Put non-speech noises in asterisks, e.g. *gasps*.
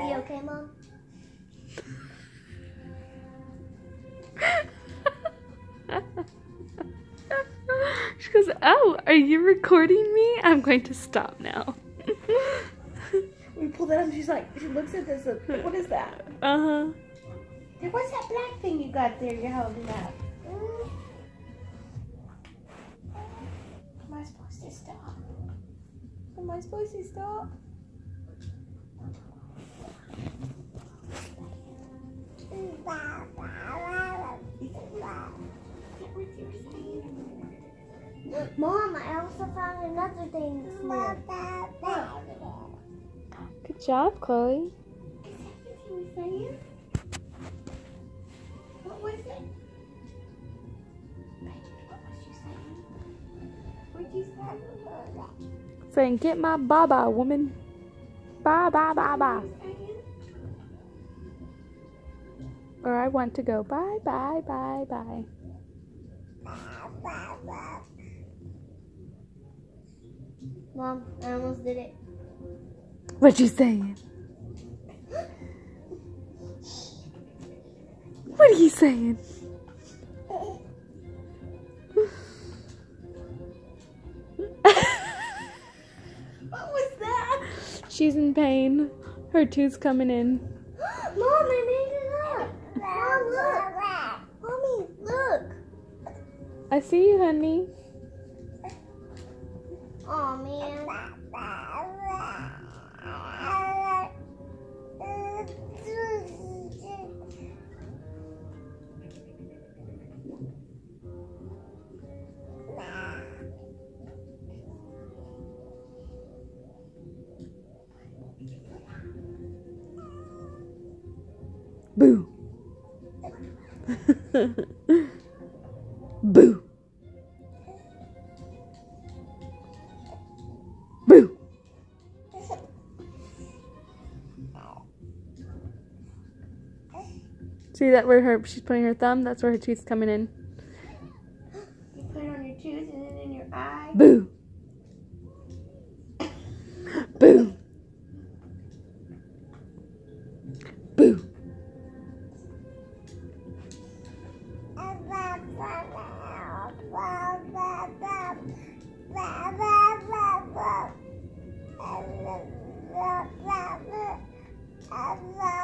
Okay, Mom? she goes, Oh, are you recording me? I'm going to stop now. *laughs* We pulled it up. She's like, she looks at this. Like, what is that? Uh huh. Hey, What's that black thing you got there? You're holding up. Am I supposed to stop? Am I supposed to stop? Mom, I also found another thing. Good job, Chloe. What was it? What you saying? What you say? Saying, Get my baba, woman. Bye, bye, bye, bye. Or I want to go. Bye, bye, bye, bye. Mom, I almost did it. What you saying? What are you saying? What was that? She's in pain. Her tooth's coming in. *gasps* Mom, I made it up. Mom, look. Mommy, look. I see you, honey. Oh man. Boo. *laughs* Boo. See that where her she's putting her thumb? That's where her tooth's coming in. You put it on your tooth and then in your eye. Boo. Boo. Boo. I *laughs* love